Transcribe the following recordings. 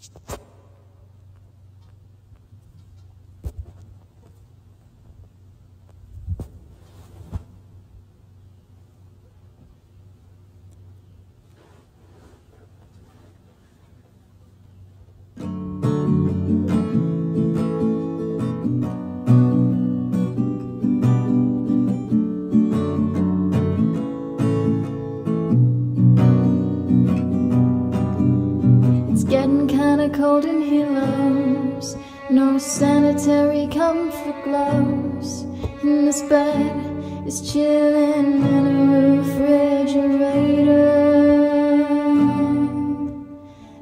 It's getting kinda cold in here, loves. No sanitary comfort gloves. And this bed is chilling in a refrigerator.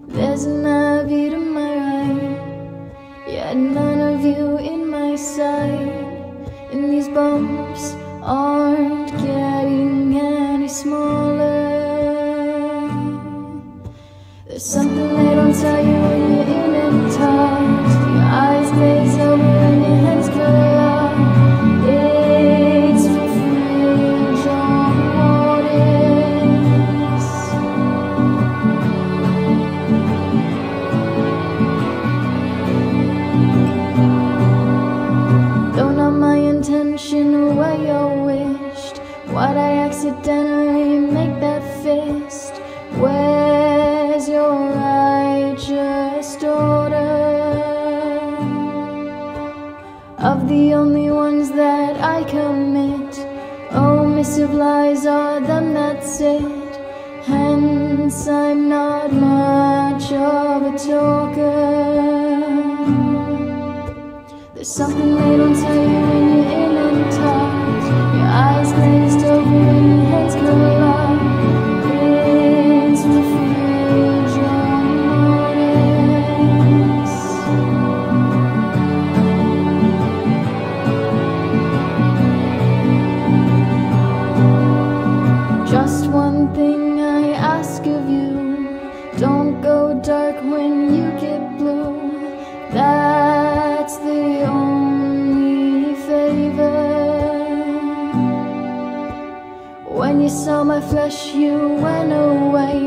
There's an IV to my right, yet none of you in my sight. And these bumps aren't getting any smaller. There's something they don't tell I accidentally make that fist? Where's your righteous daughter? Of the only ones that I commit, oh, omissive lies are them that sit. Hence, I'm not much of a talker. There's something they don't tell you dark when you get blue. That's the only favor. When you saw my flesh you went away